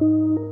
Música